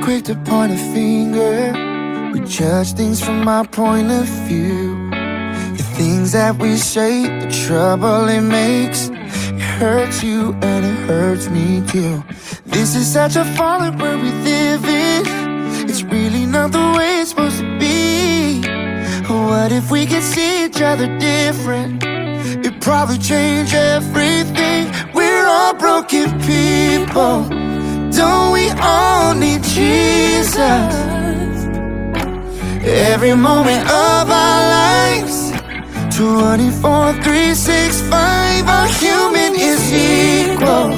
quick to point a finger. We judge things from our point of view. The things that we say, the trouble it makes. It hurts you and it hurts me too. This is such a fallen world we live in. It's really not the way it's supposed to be. What if we could see each other different? It'd probably change everything. We're all broken people. Don't we all Every moment of our lives 24, 3, 6, 5 A human is equal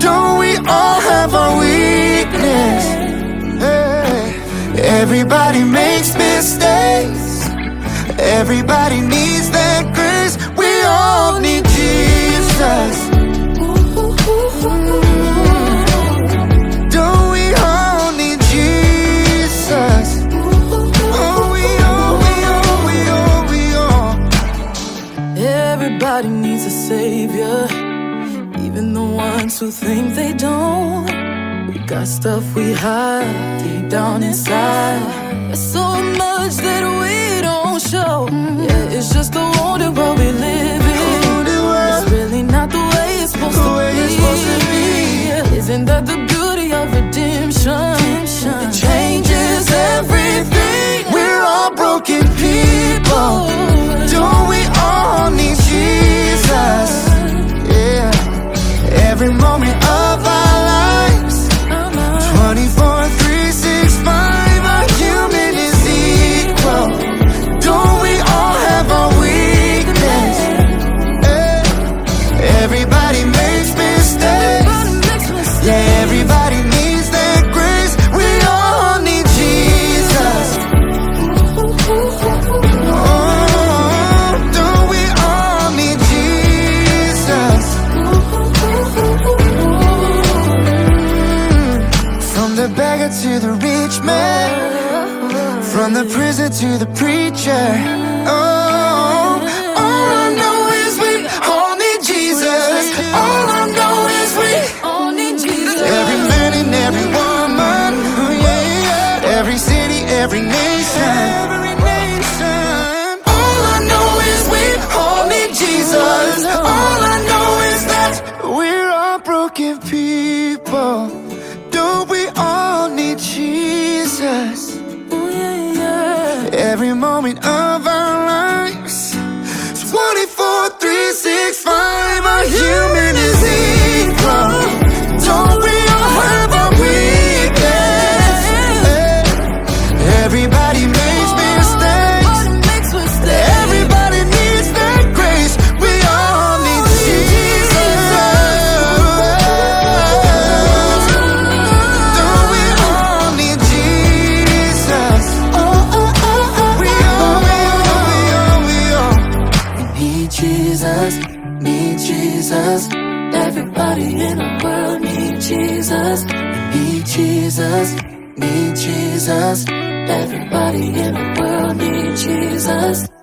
Don't we all have our weakness? Hey. Everybody Everybody needs a savior, even the ones who think they don't. We got stuff we hide deep down inside. There's so much that we don't show. Yeah, it's just the wounded world we live in. It's really not the way it's supposed, The to, be. it's supposed to be. Isn't that the beggar to the rich man, from the prison to the preacher. Oh, all I know is we all need Jesus. All I know is we. Only Jesus. Every man and every woman. Every city, every nation, every nation. All I know is we all need Jesus. All I know is that we're all broken people. Every moment of our need Jesus. Everybody in the world need Jesus. Need Jesus, need Jesus. Everybody in the world need Jesus.